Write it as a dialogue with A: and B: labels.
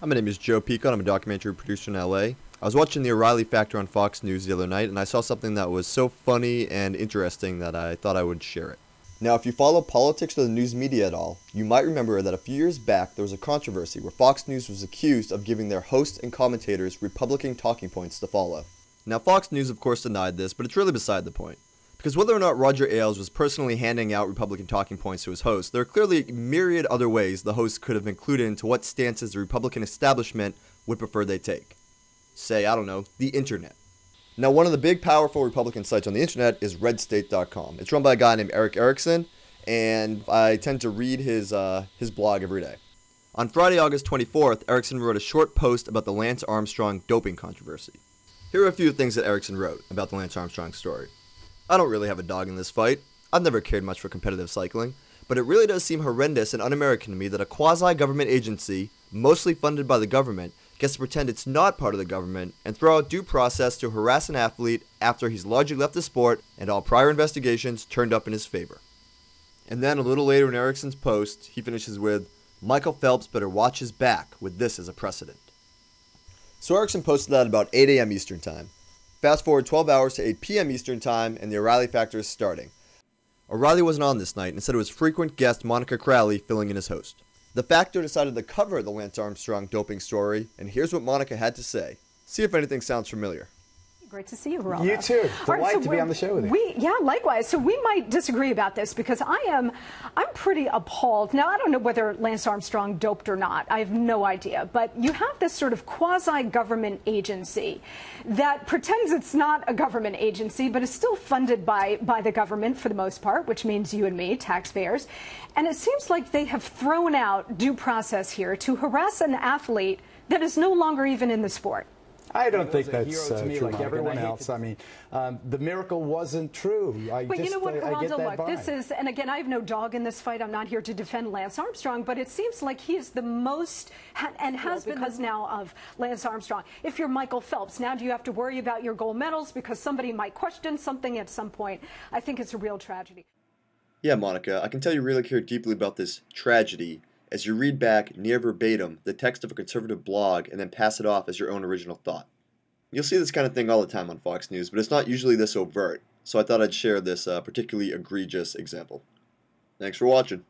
A: My name is Joe Peicott. I'm a documentary producer in LA. I was watching the O'Reilly Factor on Fox News the other night, and I saw something that was so funny and interesting that I thought I would share it. Now, if you follow politics or the news media at all, you might remember that a few years back there was a controversy where Fox News was accused of giving their hosts and commentators Republican talking points to follow. Now, Fox News, of course, denied this, but it's really beside the point. Because whether or not Roger Ailes was personally handing out Republican talking points to his hosts, there are clearly myriad other ways the host could have included into what stances the Republican establishment would prefer they take. Say, I don't know, the internet. Now, one of the big, powerful Republican sites on the internet is RedState.com. It's run by a guy named Erick Erickson, and I tend to read his uh, his blog every day. On Friday, August 24th, Erickson wrote a short post about the Lance Armstrong doping controversy. Here are a few things that Erickson wrote about the Lance Armstrong story. I don't really have a dog in this fight. I've never cared much for competitive cycling, but it really does seem horrendous and un American to me that a quasi government agency, mostly funded by the government, gets to pretend it's not part of the government and throw out due process to harass an athlete after he's largely left the sport and all prior investigations turned up in his favor. And then a little later in Erickson's post, he finishes with, Michael Phelps better watch his back with this as a precedent. So Erickson posted that about 8 a.m. Eastern Time. Fast forward 12 hours to 8 p.m. Eastern Time, and the O'Reilly Factor is starting. O'Reilly wasn't on this night, instead it was frequent guest Monica Crowley filling in as host. The Factor decided to cover the Lance Armstrong doping story, and here's what Monica had to say. See if anything sounds familiar.
B: Great to see you, Geraldo.
C: You too. Delighted
B: right, so
C: to be on the show with you.
B: We, yeah, likewise. So we might disagree about this because I am, I'm pretty appalled. Now I don't know whether Lance Armstrong doped or not. I have no idea. But you have this sort of quasi-government agency that pretends it's not a government agency, but is still funded by by the government for the most part, which means you and me, taxpayers. And it seems like they have thrown out due process here to harass an athlete that is no longer even in the sport.
C: I don't think that's uh,
D: to me,
C: true,
D: like everyone
C: I
D: else.
C: I mean, um, the miracle wasn't true. I
B: But
C: just,
B: you know what,
C: I get that
B: look,
C: vibe.
B: this is, and again, I have no dog in this fight. I'm not here to defend Lance Armstrong, but it seems like he is the most, ha- and has been because now of Lance Armstrong. If you're Michael Phelps, now do you have to worry about your gold medals because somebody might question something at some point? I think it's a real tragedy.
A: Yeah, Monica, I can tell you really care deeply about this tragedy as you read back near verbatim the text of a conservative blog and then pass it off as your own original thought. You'll see this kind of thing all the time on Fox News, but it's not usually this overt, so I thought I'd share this uh, particularly egregious example. Thanks for watching.